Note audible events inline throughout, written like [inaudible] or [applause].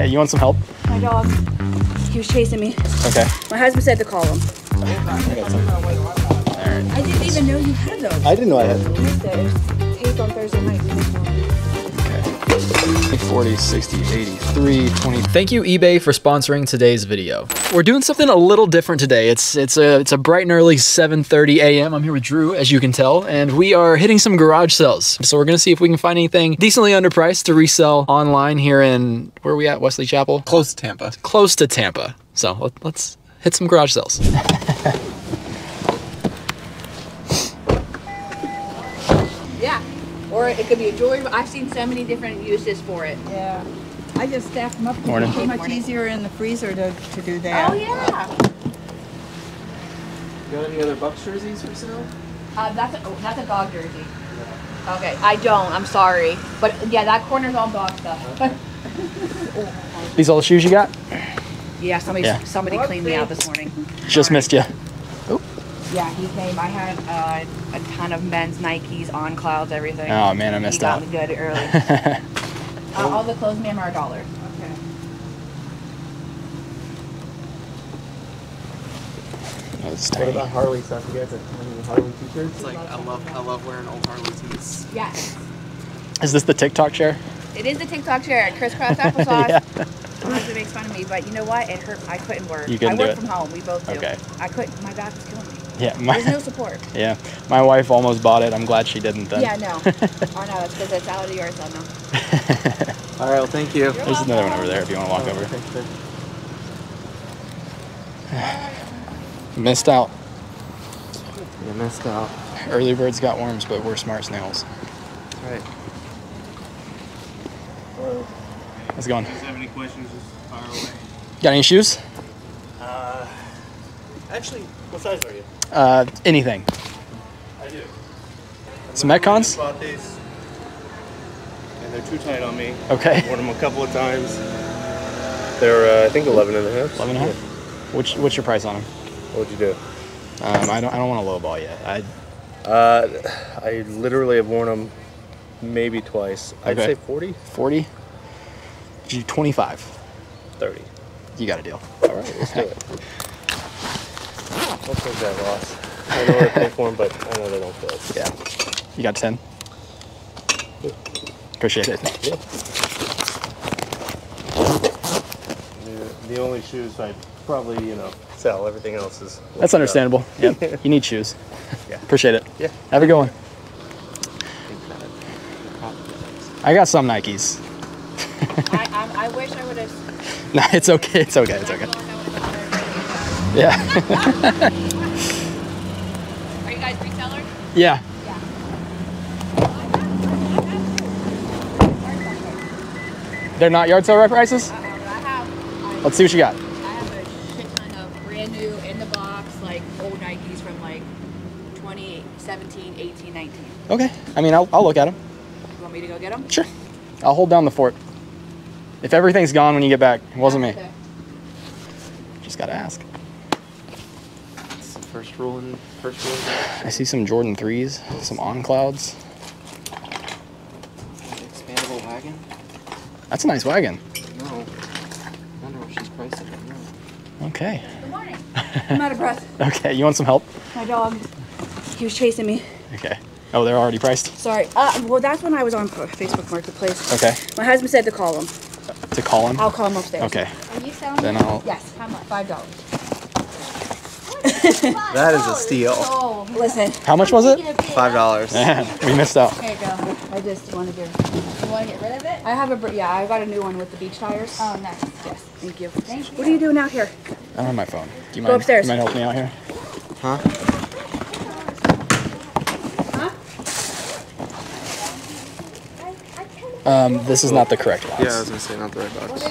Okay, you want some help? My dog. He was chasing me. Okay. My husband said to call him. I. I didn't even know you had those. I didn't know I had. I missed it. It taped on Thursday night. Okay. 40, 60, 83, 20. Thank you eBay for sponsoring today's video. We're doing something a little different today. It's it's a it's a bright and early 7:30 a.m. I'm here with Drew, as you can tell, and we are hitting some garage sales. So we're gonna see if we can find anything decently underpriced to resell online here in where are we at Wesley Chapel, Close to Tampa. close to Tampa. So let's hit some garage sales. [laughs] Yeah. Or it could be a jewelry. I've seen so many different uses for it. Yeah. I just stacked them up. 'cause Morning. It's so much Morning. easier in the freezer to, to do that. Oh yeah. You got any other Bucks jerseys for sale? Uh, that's a oh, that's a dog jersey. Okay, I don't. I'm sorry, but yeah, that corner's all dog stuff. [laughs] These all the shoes you got? yeah, somebody Yeah. somebody cleaned me out this morning. Just missed you. Yeah, he came. I had uh, a ton of men's Nikes, on clouds, everything. Oh man, I he missed got out. me good early. [laughs] uh, all the clothes, ma'am, are a dollar. Okay. That's What about Harley stuff? You guys have any Harley t-shirts? Like I love I love wearing old Harley tees. Yes, Is this the TikTok chair? it is the TikTok share. Crisscross [laughs] applesauce. yeah. Sometimes it makes fun of me, but you know what? It hurt. I couldn't work. You couldn't I do work it? from home. We both do. Okay. I couldn't. My back was killing me. Yeah, There's my, no support. [laughs] yeah. My wife almost bought it. I'm glad she didn't then. Yeah, no. [laughs] oh no, it's because it's out of yours. I know. [laughs] All right, well, thank you. There's another one over there if you want to walk Oh, over. okay. [sighs] Missed out. You missed out. Early birds got worms, but we're smart snails. All right. How's it going? If you have any questions, just fire away. Got any shoes? Uh, actually, what size are you? Uh, anything. I do. Some Metcons? Bought these, and they're too tight on me. Okay. I Worn them a couple of times. They're, uh, I think, 11 and a half. 11 and a half? Which, what's your price on them? What'd you do? Um, I don't, I don't want to lowball yet. I, Uh, I literally have worn them maybe twice. I'd say 40, 40? G 25. 30. You got a deal. All right, let's do it. [laughs] I'll take that loss. I know what I pay for them, but I know they don't fit. Yeah. You got 10? Appreciate it. Yeah. The, the only shoes I'd probably, you know, sell. Everything else is. That's understandable. [laughs] Yep. You need shoes. Yeah. Appreciate it. Yeah. Have a good one. I got some Nikes. I, I, I wish I would have. [laughs] No, it's okay. It's okay. It's okay. Yeah. Are you [laughs] guys resellers? yeah. They're not yard sale right prices? Uh-oh, but I have. I, Let's see what you got. I have a shit ton of brand new in the box, like old Nikes from like 2017, 18, 19. Okay. I mean, I'll, I'll look at them. You want me to go get them? Sure. I'll hold down the fort. If everything's gone when you get back, it wasn't me. Just gotta ask. It's the first rule in first rule. I see some Jordan 3s, some on clouds. Expandable wagon. That's a nice wagon. No. I wonder what she's priced it. at. No. Okay. Good morning. [laughs] I'm out of breath. Okay, you want some help? My dog. He was chasing me. Okay. Oh, they're already priced? Sorry. Uh, well, that's when I was on Facebook Marketplace. Okay. My husband said to call him. To call him? I'll call him upstairs. Okay. Are you selling? Then I'll. Yes. How much? Five dollars. [laughs] That is a steal. Oh, listen. How much was it? Five dollars. Man, [laughs] we missed out. Here you go. I just wanted to. You want to get rid of it? I have a. Yeah, I got a new one with the beach tires. Oh, nice. Yes. Thank you. Thank you. What are you doing out here? I don't have my phone. Do you Go mind? upstairs. You mind helping me out here? Huh? Huh? Um, this is not the correct box. Yeah, I was gonna say not the right box.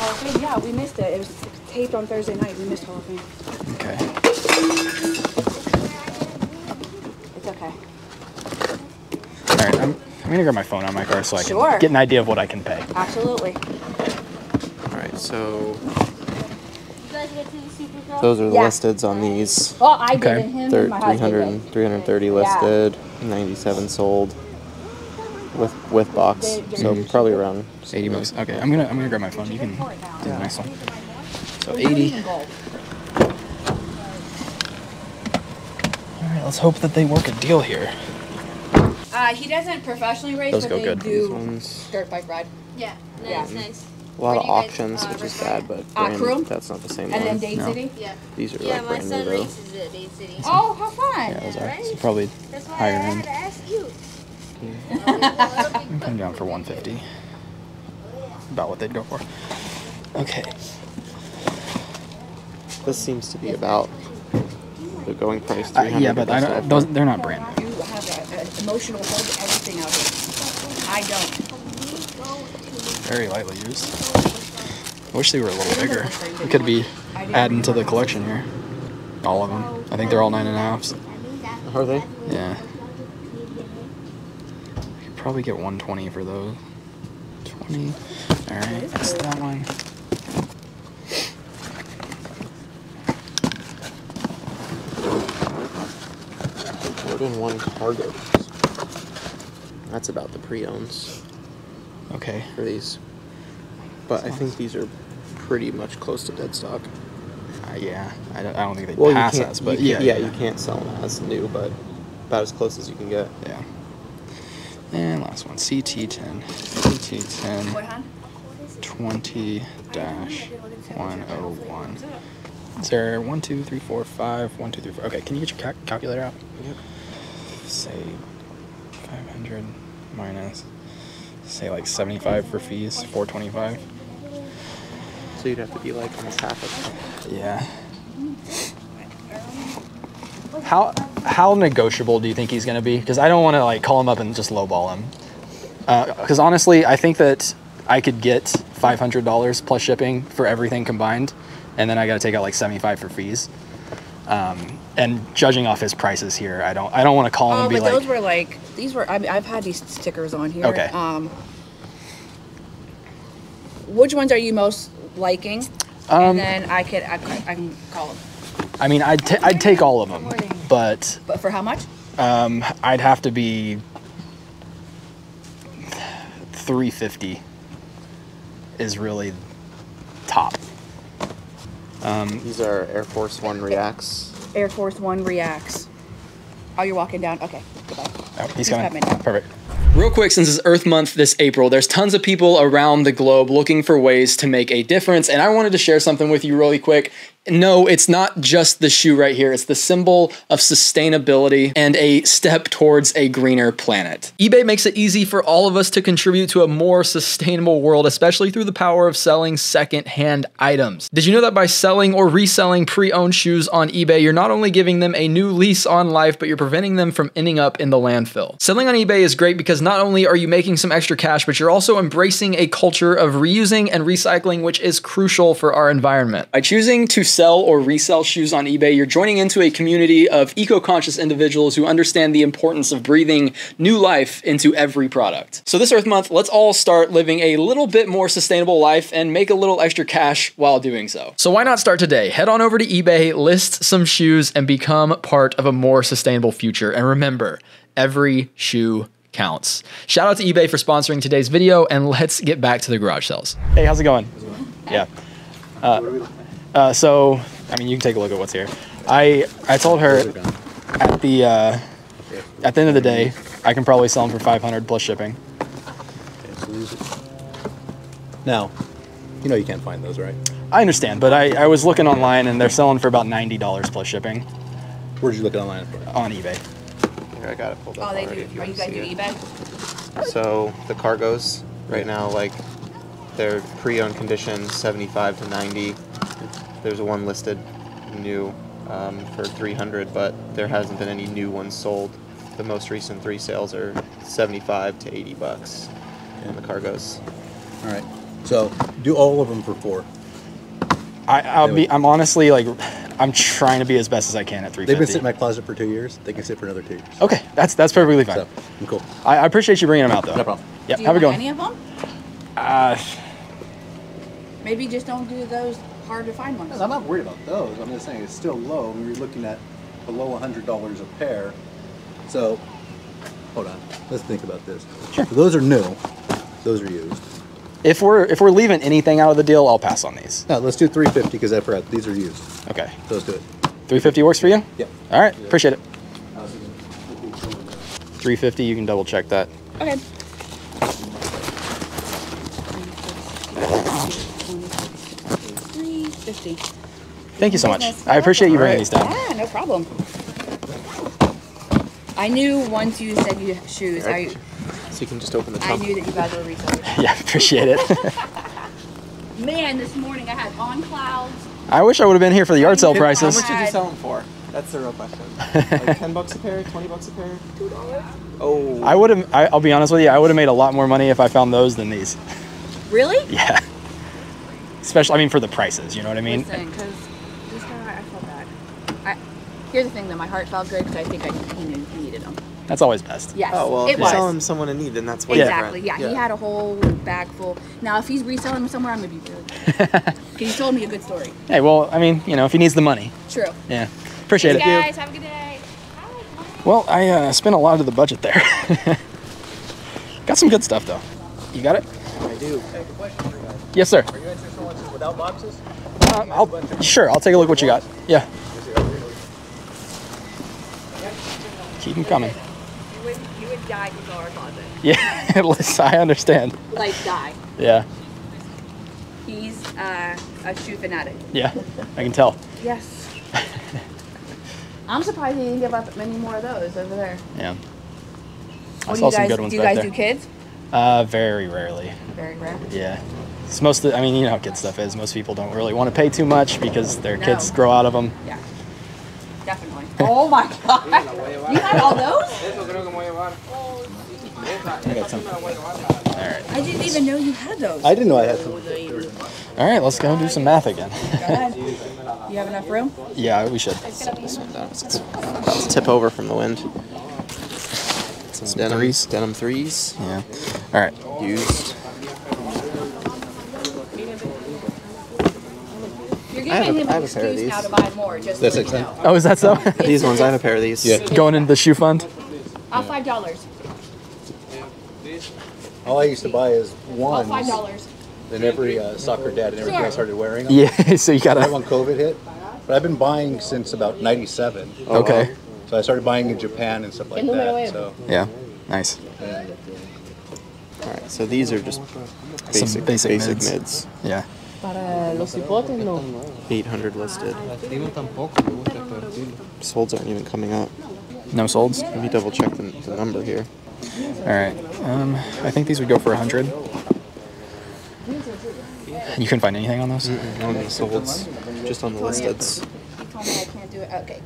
Oh, okay, yeah, we missed it. It was taped on Thursday night. We missed Hall of Fame. Okay. It's okay. All right. I'm, I'm gonna grab my phone on my car so I can Sure. get an idea of what I can pay. Absolutely. All right, so You guys get to the Supergirl? those are the Yeah. listeds on these. Well, I Okay. did, and him Thir- and my husband 300, did. 330 Yeah. listed, 97 sold. With with box. So probably around 80 bucks. Okay, I'm gonna I'm gonna grab my phone. You can do the next one. So 80. All right, let's hope that they work a deal here. Uh, he doesn't professionally race, Those but go they good. These do ones. dirt bike ride. Yeah, Yeah. nice, nice. A lot Where of do you guys, auctions, uh, which is race bad, but Uh, brand- Crew? that's not the same And then one. Dade No. City. Yeah. These are Yeah, like my brand new son though. races at Dade City. Oh, how fun! Yeah, those are. right? So probably That's why higher I end. Had to ask you. I'm coming down for 150. About what they'd go for. Okay. This seems to be about the going price. Uh, 300 yeah, but I don't, those they're not brand new. You have an emotional hold to everything out here. I don't. Very lightly used. I wish they were a little bigger. We could be adding to the collection here. All of them. I think they're all nine and a halfs. Are they? Yeah. Probably get 120 for those. 20. Alright, that's that one. Jordan 1 cargos. That's about the pre-owns Okay. for these. But I think these are pretty much close to dead stock. Uh, yeah. I don't, I don't think they Well, pass us, but yeah, yeah, yeah. you can't sell them as new, but about as close as you can get. Yeah. And last one, CT10. CT10 20 dash 101. Is there one, two, three, four, five, one, two, three, four? Okay, can you get your cal- calculator out? Yep. Say 500 minus, say like 75 for fees, 425. So you'd have to be like almost half of Yeah. How how negotiable do you think he's gonna be? Because I don't want to like call him up and just lowball him. Because honestly, I think that I could get five hundred dollars plus shipping for everything combined, and then I got to take out like seventy five for fees. Um, and judging off his prices here, I don't I don't want to call him Oh, and be but like, those were like these were. I mean, I've had these stickers on here. Okay. Um, which ones are you most liking? Um, and then I could I, I can call them. I mean, I'd ta- I'd take all of them, but But for how much? Um, I'd have to be 350 is really top. Um, These are Air Force One Reacts. Air Force One reacts. Oh, you're walking down. Okay. Goodbye. oh, he's, He's coming. coming. Perfect. Real quick, since it's Earth Month this April, there's tons of people around the globe looking for ways to make a difference, and I wanted to share something with you really quick. No, it's not just the shoe right here. It's the symbol of sustainability and a step towards a greener planet. eBay makes it easy for all of us to contribute to a more sustainable world, especially through the power of selling second-hand items. Did you know that by selling or reselling pre-owned shoes on eBay, you're not only giving them a new lease on life, but you're preventing them from ending up in the landfill. Selling on eBay is great because not only are you making some extra cash, but you're also embracing a culture of reusing and recycling, which is crucial for our environment. By choosing to sell or resell shoes on eBay, you're joining into a community of eco-conscious individuals who understand the importance of breathing new life into every product. So this Earth Month, let's all start living a little bit more sustainable life and make a little extra cash while doing so. So why not start today? Head on over to eBay, list some shoes, and become part of a more sustainable future. And remember, every shoe counts. Shout out to eBay for sponsoring today's video, and let's get back to the garage sales. Hey, how's it going? Yeah. Uh, uh, so, I mean, you can take a look at what's here. I I told her at the uh, at the end of the day, I can probably sell them for 500 plus shipping. Now, you know you can't find those, right? I understand, but I, I was looking online and they're selling for about $90 plus shipping Where'd you look online for? on eBay. Here, I got it pulled up Oh, they do. you Are you guys see do it. eBay? So the cargos right now, like they're pre-owned condition, 75 to 90. There's one listed new um, for 300, but there hasn't been any new ones sold. The most recent three sales are 75 to 80 bucks on the cargos. All right. So do all of them for four. I, I'll be, I'm honestly like, I'm trying to be as best as I can at 350. They've been sitting in my closet for two years. They can sit for another two years. Okay, that's that's perfectly fine. So I'm cool. I, I appreciate you bringing them out though. No problem. Yep, Do you have a want good one. any of them? Uh, Maybe just don't do those hard to find ones. I'm not worried about those. I'm just saying it's still low. I mean, you're looking at below hundred dollars a pair. So hold on. Let's think about this. Sure. Those are new. Those are used. If we're if we're leaving anything out of the deal, I'll pass on these. No, let's do 350 because I forgot these are used. Okay. So let's do it. 350 works for you? Yep. All right. Appreciate it. 350. You can double check that. Okay. Three fifty. Thank you so much. I appreciate you bringing these down. Yeah, no problem. I knew once you said you have shoes, I So you can just open the top. I knew that you guys were resellers. [laughs] Yeah, I appreciate it. [laughs] Man, this morning I had on clouds. I wish I would have been here for the yard sale prices. How prices. much did you sell them for? That's the real question. [laughs] like ten bucks a pair, twenty bucks a pair, two dollars. Oh, I would have. I'll be honest with you. I would have made a lot more money if I found those than these. Really? Yeah. Especially, I mean, for the prices. You know what I mean? Listen, because this guy, I felt bad. I, here's the thing, though. My heart felt good because I think I, he, knew, he needed them. That's always best. Yes, oh well. it If you was. sell them someone in need, then that's way Exactly. different. Yeah, he had a whole bag full. Now, if he's reselling them somewhere, I'm gonna be really [laughs] because he told me a good story. Hey, well, I mean, you know, if he needs the money. True. Yeah. Appreciate it. guys, have a good day. Well, I uh, spent a lot of the budget there. [laughs] got some good stuff though. You got it? I do. Yes, sir. Are you interested in ones without boxes? Uh, I'll, sure, I'll take a look what you got. Yeah. Keep them coming. You would, you would die our closet. [laughs] Yeah, listen, I understand. Like die. Yeah, He's uh, a shoe fanatic. yeah, I can tell. Yes. I'm surprised he didn't give up many more of those over there. Yeah. I What do saw you some guys good ones do? You guys there. do kids? Uh, very rarely. Very rare. Yeah. It's most of, I mean, you know how kid stuff is. Most people don't really want to pay too much because their No. kids grow out of them. Yeah. Definitely. Oh my god. You had all those? I got some. All right. I didn't even know you had those. I didn't know I had some. All right, let's go and do some math again. Go ahead. You have enough room? yeah, we should. Set this one down. 'cause It's about to tip over from the wind. Some, Some denim, threes. Denim threes. Yeah. All right. Used. You're I have giving a- him I an have a pair of excuse now these. to buy more, just That's so it, you know. Oh, is that so? [laughs] These ones. I have a pair of these. Yeah. Going into the shoe fund? Uh, five dollars. All I used to buy is Oh, one. five dollars. Then every uh, soccer dad and everything Sure. else started wearing them. Yeah, [laughs] so you gotta. when COVID hit. But I've been buying since about 97. Okay. So I started buying in Japan and stuff like that. So Yeah, nice. All right. So these are just Some basic basic basic, mids. mids. Yeah. Para los hipotes no. 800 listed. Solds aren't even coming up. No solds? Let me double check the, the number here. All right. Um, I think these would go for 100. You couldn't find anything on those? No new solds, just on the listeds. He told me I can't do it. Okay.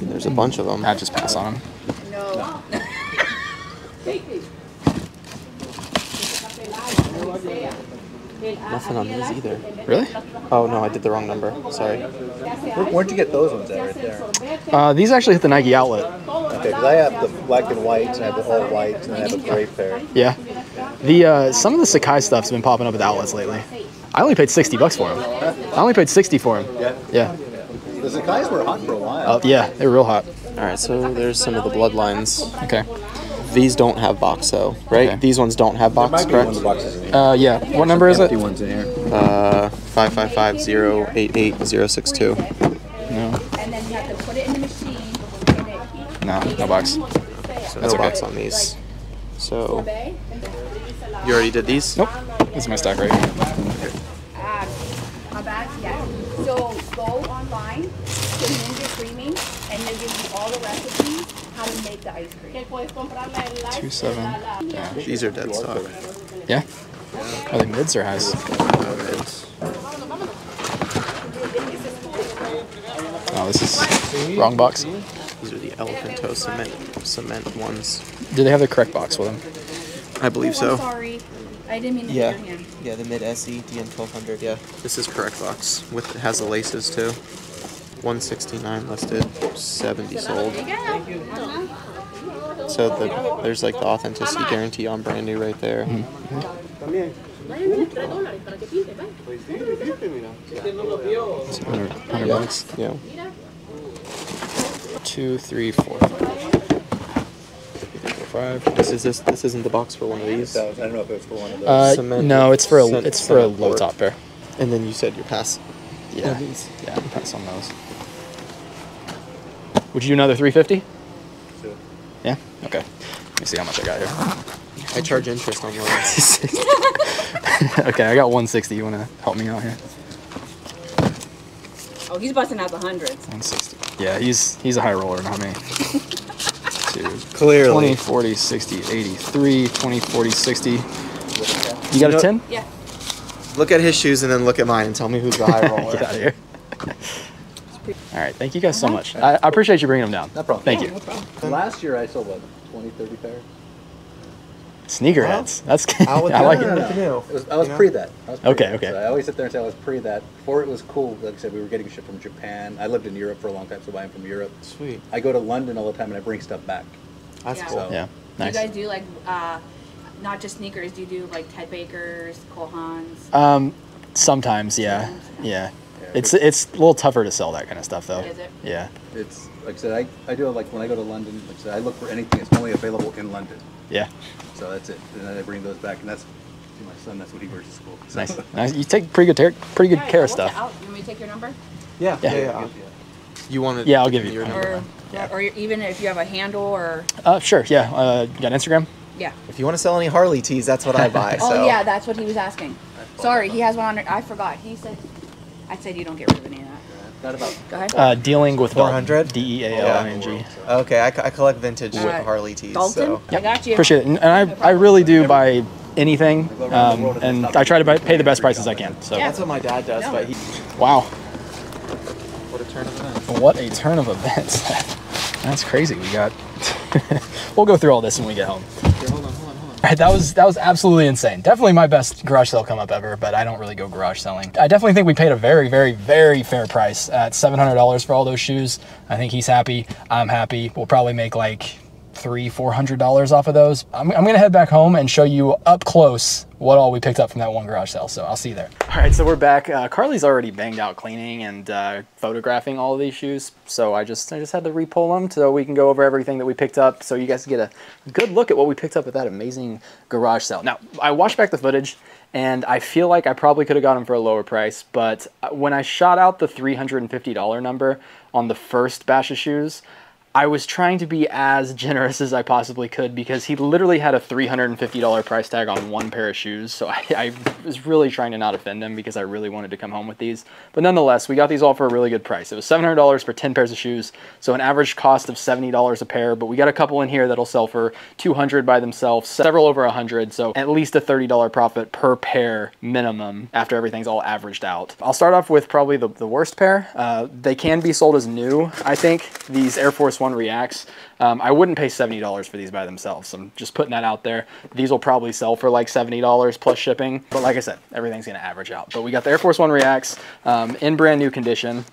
There's a bunch of them. I'd just pass on them. No. [laughs] [laughs] Nothing on these either. Really? Oh no, I did the wrong number. Sorry. Where, where'd you get those ones at right there? Uh, these actually hit the Nike outlet. Okay, 'cause I have the black and whites, and I have the all whites, and I have a gray pair. Yeah. The uh, some of the Sacai stuff's been popping up at the outlets lately. I only paid 60 bucks for them. I only paid 60 for them. Yeah. Yeah. The Sacai's were hot for a while. Oh, yeah, they were real hot. All right, so there's some of the bloodlines. Okay. These don't have box though, right? Okay. These ones don't have There box, might be one of correct? the boxes in here. Uh, yeah. What number is it? Empty ones in here. Uh, five five five zero eight eight zero six two. No. And then you have to put it in the machine. No, no box. So That's no okay. box on these. So you already did these? Nope. This is my stock right here. my bags, yes. So go online to Ninja Creami, and they'll give you all the recipes how to make the ice cream. Two seven. Yeah. These are dead stock. Yeah. Oh, are they mids or highs? Mids. Oh, this is wrong box. These are the elephant toe cement cement ones. Do they have the correct box with them? I believe Oh, so. sorry. I didn't mean to Yeah. hit your hand. Yeah, the mid SE DM 1200, Yeah, this is correct box with it has the laces too. One sixty nine listed, seventy sold. There you go. So the there's like the authenticity guarantee on brand new right there. It's 100, 100 bucks. Yeah. Two, three, four. This is this. This isn't the box for one of these. So, I don't know if it was for one of those. Uh, Cement- no, it's for a cement- it's for a low board. top pair. And then you said your pass. Yeah, yeah, pass on those. Would you do another 350? So, Yeah. Okay. Let me see how much I got here. I charge interest on loans. [laughs] [laughs] okay, I got 160. You want to help me out here? Oh, he's busting out the hundreds. 160. Yeah, he's he's a high roller, not me. [laughs] Two, Clearly. 20, 40, 60, 83, 20, 40, 60. You got You a 10? Yeah. Look at his shoes and then look at mine and tell me who's the high roller. Get out of here. All right, thank you guys so much. I, I appreciate you bringing them down. No problem. Thank Yeah, you. no problem. Last year I sold what, 20, 30 pairs? Sneakerheads. That's Out with I [laughs] like no, it. no, no. It was, I was you know? pre that. I was pre Okay, that. okay. So I always sit there and say I was pre that. Before it was cool, like I said, we were getting shit from Japan. I lived in Europe for a long time, so buying from Europe. Sweet. I go to London all the time and I bring stuff back. That's Yeah. cool. Yeah, Do nice. you guys do like uh, not just sneakers? Do you do like Ted Baker's, Cole Haans? Um, sometimes, yeah, yeah. It's it's a little tougher to sell that kind of stuff though. Is it? Yeah, It's like I said, I, I do it like when I go to London. Like I said, I look for anything that's only available in London. yeah. So that's it. And then I bring those back, and that's to my son. That's what he wears to school. So. Nice. [laughs] nice. You take pretty good care, pretty good Yeah, care of look it stuff. out. You want me to take your number? Yeah. Yeah. Yeah. yeah, You want to? Yeah, I'll give you your mine. number. Or, Yeah. or even if you have a handle or Uh, sure. Yeah. Uh, you got Instagram? yeah. If you want to sell any Harley tees, that's what I buy. [laughs] Oh so. yeah, that's what he was asking. Sorry, he has one on. I forgot. He said. I said you don't get rid of any of that. Not about Go ahead. Uh, dealing with Dalton. 400? D e a l i n g. Okay, I, I collect vintage Uh, Harley tees. Dalton, So. I got you. Appreciate it. And, and I, I really do buy anything, um, and I try to buy, pay the best prices I can. So, Yeah. That's what my dad does, No. but he. wow. What a turn of events. What a turn of events. [laughs] That's crazy. We got. [laughs] we'll go through all this when we get home. [laughs] that was that was absolutely insane. Definitely my best garage sale come up ever, but I don't really go garage selling. I definitely think we paid a very, very, very fair price at seven hundred dollars for all those shoes. I think he's happy. I'm happy. We'll probably make like three, four hundred dollars off of those. I'm, I'm gonna head back home and show you up close what all we picked up from that one garage sale. So I'll see you there. All right, so we're back. Uh, Carly's already banged out cleaning and uh, photographing all of these shoes. So I just I just had to repull them so we can go over everything that we picked up, so you guys can get a good look at what we picked up at that amazing garage sale. Now I watched back the footage. And I feel like I probably could have got them for a lower price, but uh, when I shot out the $350 number on the first batch of shoes, I was trying to be as generous as I possibly could because he literally had a $350 price tag on one pair of shoes. So I, I was really trying to not offend him because I really wanted to come home with these. But nonetheless, we got these all for a really good price. It was $700 for 10 pairs of shoes. So an average cost of $70 a pair, but we got a couple in here that'll sell for 200 by themselves, several over 100. So at least a $30 profit per pair minimum after everything's all averaged out. I'll start off with probably the, the worst pair. Uh, they can be sold as new, I think. These Air Force One Reacts. Um, I wouldn't pay $70 for these by themselves. I'm just putting that out there. These will probably sell for like $70 plus shipping. But like I said, everything's going to average out. But we got the Air Force One Reacts um, in brand new condition.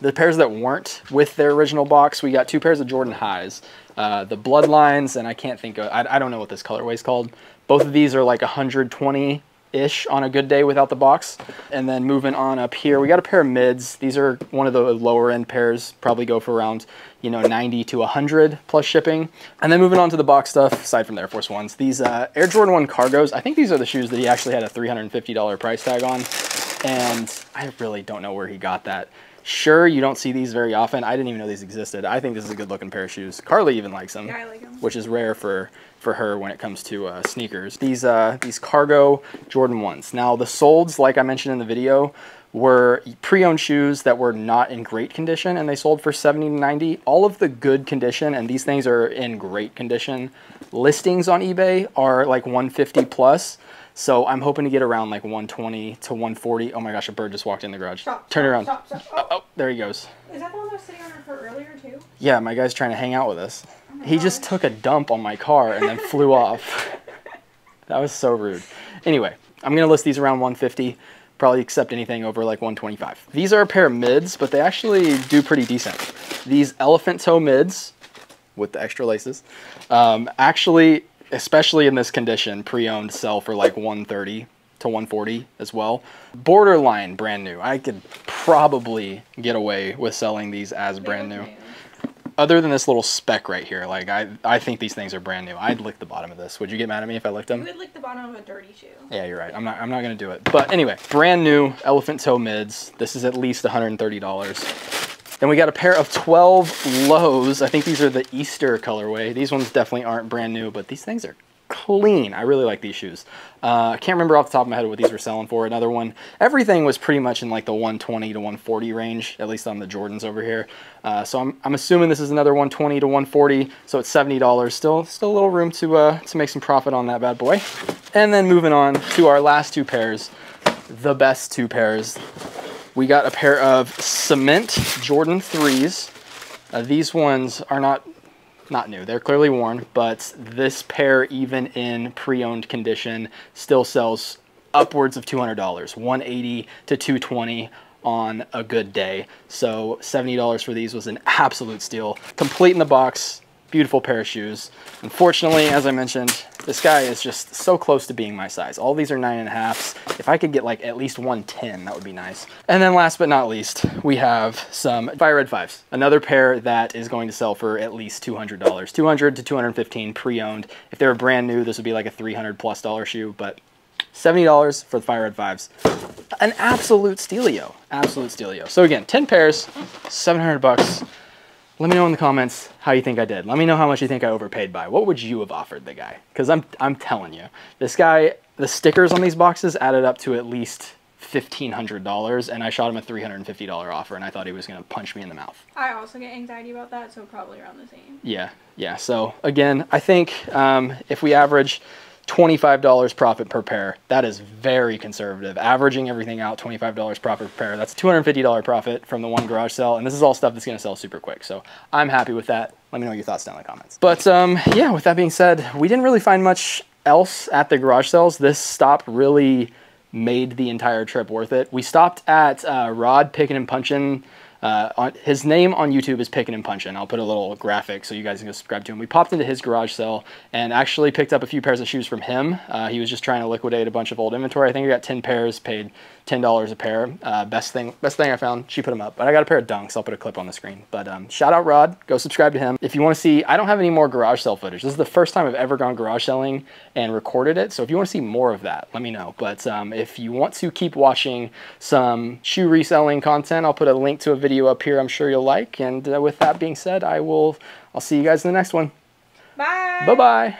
The pairs that weren't with their original box, we got two pairs of Jordan Highs. Uh, the Bloodlines, and I can't think of, I, I don't know what this colorway is called. Both of these are like 120 ish on a good day without the box. And then moving on up here, we got a pair of mids. These are one of the lower end pairs, probably go for around, you know, 90 to 100 plus shipping. And then moving on to the box stuff, aside from the Air Force Ones, these uh, Air Jordan 1 Cargos, I think these are the shoes that he actually had a $350 price tag on. And I really don't know where he got that. Sure, you don't see these very often. I didn't even know these existed. I think this is a good looking pair of shoes. Carly even likes them, Yeah, I like 'em. which is rare for for her when it comes to uh, sneakers. These uh, these cargo Jordan ones. Now the solds, like I mentioned in the video, were pre-owned shoes that were not in great condition, and they sold for 70 to 90. All of the good condition, and these things are in great condition. Listings on eBay are like 150 plus. So I'm hoping to get around like 120 to 140. Oh my gosh, a bird just walked in the garage. Stop, Turn around. Stop, stop. Oh, oh, there he goes. Is that the one that was sitting on her foot earlier too? Yeah, my guy's trying to hang out with us. He just took a dump on my car and then flew [laughs] off. That was so rude. Anyway, I'm gonna list these around 150. Probably accept anything over like 125. These are a pair of mids, but they actually do pretty decent. These elephant toe mids with the extra laces, um, actually, especially in this condition, pre-owned sell for like 130 to 140 as well. Borderline brand new. I could probably get away with selling these as brand new. other than this little speck right here, like I, I think these things are brand new. I'd lick the bottom of this. Would you get mad at me if I licked them? You would lick the bottom of a dirty shoe. Yeah, you're right. I'm not. I'm not gonna do it. But anyway, brand new elephant toe mids. This is at least 130 dollars. Then we got a pair of 12 lows. I think these are the Easter colorway. These ones definitely aren't brand new, but these things are clean. I really like these shoes. Uh, I can't remember off the top of my head what these were selling for. Another one. Everything was pretty much in like the 120 to 140 range, at least on the Jordans over here. Uh, so I'm, I'm assuming this is another 120 to 140. So it's $70. Still, still a little room to uh, to make some profit on that bad boy. And then moving on to our last two pairs, the best two pairs. We got a pair of cement Jordan 3s. Uh, these ones are not not new. They're clearly worn, but this pair, even in pre-owned condition, still sells upwards of $200, 180 to 220 on a good day. So $70 for these was an absolute steal. Complete in the box, beautiful pair of shoes. Unfortunately, as I mentioned, this guy is just so close to being my size. All these are nine and a halfs. If I could get like at least 110, that would be nice. And then last but not least, we have some Fire Red 5s. Another pair that is going to sell for at least $200. 200 to 215 pre-owned. If they were brand new, this would be like a 300 plus dollar shoe, but $70 for the Fire Red 5s. An absolute stealio. Absolute stealio. So again, 10 pairs, 700 bucks. Let me know in the comments how you think I did. Let me know how much you think I overpaid by. What would you have offered the guy? Because I'm, I'm telling you, this guy, the stickers on these boxes added up to at least $1,500, and I shot him a $350 offer, and I thought he was going to punch me in the mouth. I also get anxiety about that, so probably around the same. Yeah, yeah. So again, I think um, if we average $25 profit per pair, that is very conservative. Averaging everything out, $25 profit per pair, that's $250 profit from the one garage sale. And this is all stuff that's going to sell super quick. So I'm happy with that. Let me know your thoughts down in the comments. But um, yeah, with that being said, we didn't really find much else at the garage sales. This stop really made the entire trip worth it. We stopped at uh, Rod Pickin' and Punchin'. Uh, his name on YouTube is Pickin' and Punchin'. I'll put a little graphic so you guys can subscribe to him. We popped into his garage sale and actually picked up a few pairs of shoes from him. Uh, he was just trying to liquidate a bunch of old inventory. I think we got 10 pairs, paid $10 a pair. Uh, best thing best thing I found, she put them up. But I got a pair of dunks. I'll put a clip on the screen. But um, shout out Rod. Go subscribe to him. If you want to see, I don't have any more garage sale footage. This is the first time I've ever gone garage selling and recorded it. So if you want to see more of that, let me know. But um, if you want to keep watching some shoe reselling content, I'll put a link to a video up here I'm sure you'll like. And uh, with that being said, I will, I'll see you guys in the next one. Bye! Bye-bye.